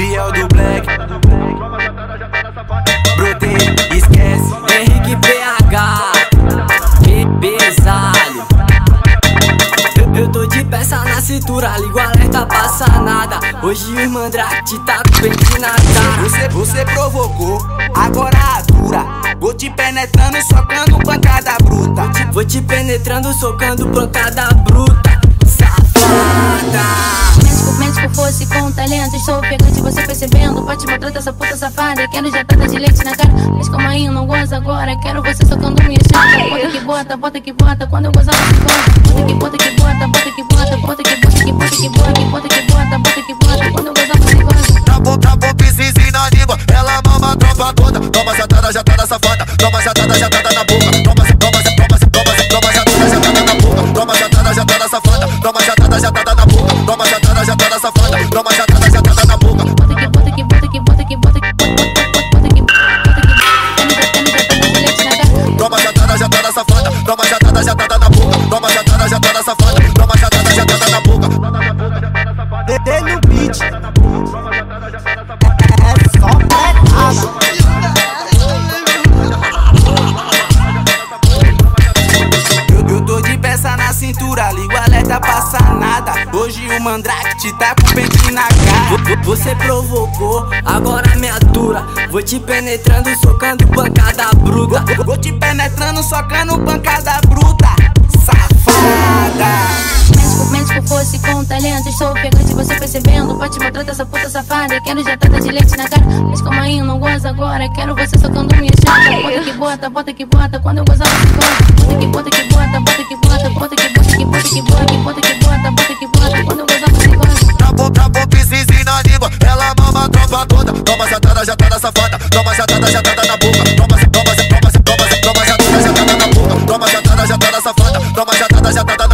Biel do Black. Brotei, esquece. Henrique PH. Pesalho. Eu, eu tô de peça na cintura, ligo alerta, passa nada. Hoje o mandrake tá com pente na cara. Você, você provocou, agora dura. Vou te penetrando, socando pancada bruta. Vou te penetrando, socando pancada bruta. Safada. Que fosse com talento, estou pegando você percebendo. Pode maltratar essa puta safada. Quero jatada de leite na cara. Mas como aí não goza agora, quero você socando minha chata. Bota que bota, bota que bota. Quando eu gozar, você bota. Bota que bota que bota, bota que bota. Bota que bota que bota que bota. Bota que bota, bota que bota. Quando eu gozar, você goza. Travou, travou, piscizinho na língua. Ela mama a tropa toda. Toma jatada, jatada safada. Toma jatada, jatada na boca. Toma, toma, toma, toma, toma jatada, jatada na boca. Toma jatada, jatada safada. Toma jatada, jatada na boca. Toma. Toma jatada, jatada na boca. Bota que bota que bota que bota que bota que bota que bota que na. Toma jatada, jatada safada. Toma jatada, jatada na boca. Toma jatada, jatada safada. Toma jatada, jatada na boca. Dedê no beat. Hoje o mandrake te tá com pente na cara. Vo- Você provocou, agora me atura. Vou te penetrando, socando pancada bruta. Vou- te penetrando, socando pancada bruta. Com talento, estou pegando você percebendo. Pode maltratar essa puta safada. Quero jatada de leite na cara. Mas como aí não goza agora, quero você socando minha chata. Bota que bota, bota que bota. Quando eu gozar, você goza. Bota que bota que bota, bota que bota. Bota que bota que bota que bota. Bota que bota, bota que bota. Quando eu gozar, você. Travou, travou, piscizinho na língua. Ela mama a tropa toda. Toma jatada, jatada safada. Toma jatada, jatada na boca. Toma, toma, toma, toma, toma jatada, jatada na boca. Toma jatada, jatada safada. Toma jatada, jatada